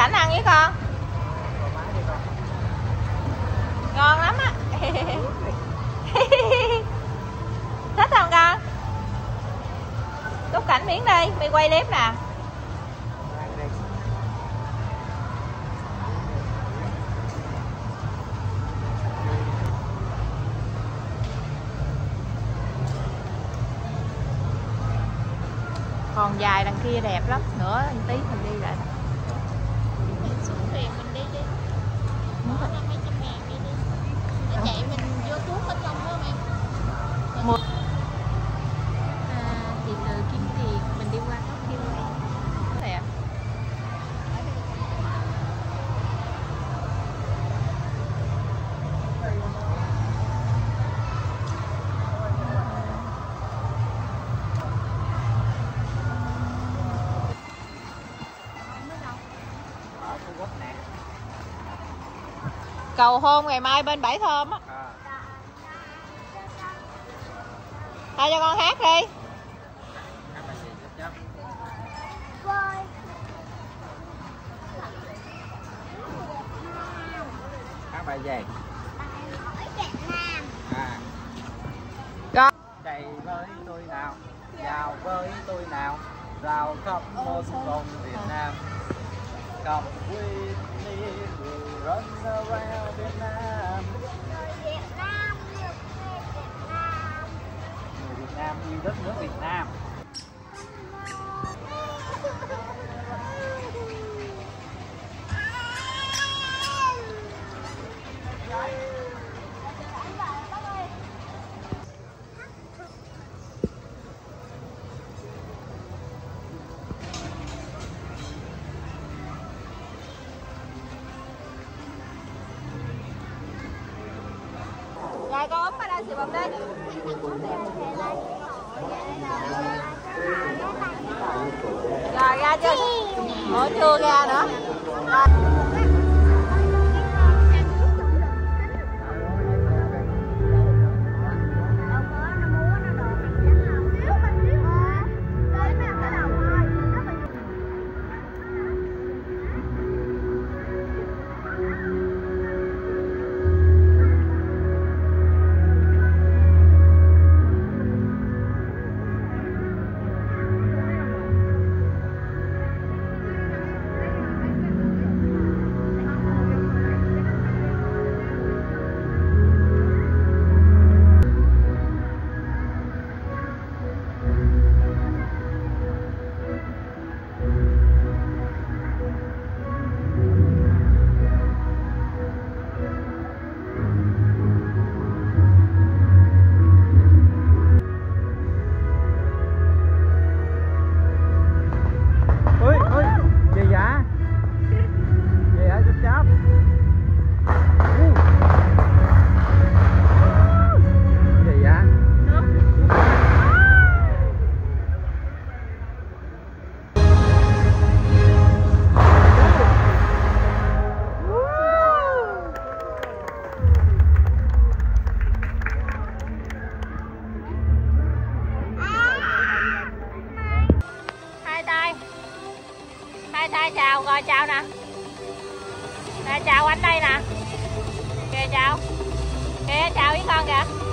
sẵn ăn với con. Ngon lắm á. Thích không con? Túc cảnh miếng đây, mày quay clip nè. Còn dài đằng kia đẹp lắm nữa tí mình đi lại. Cầu hôn ngày mai bên bãi thơm á. À, Thôi cho con hát đi. Các bạn gì à. Con. Chạy với tôi nào vào với tôi nào rào khắp một vùng Việt Nam Come with me, we'll run around Vietnam Người Việt Nam yêu đất nước Việt Nam. Rồi con ở đây. Xì bầm rồi ra chưa? Ủa chưa ra nữa. Hai chào coi chào nè. Nè, chào anh đây nè. Kìa, chào. Kìa, chào với con kìa.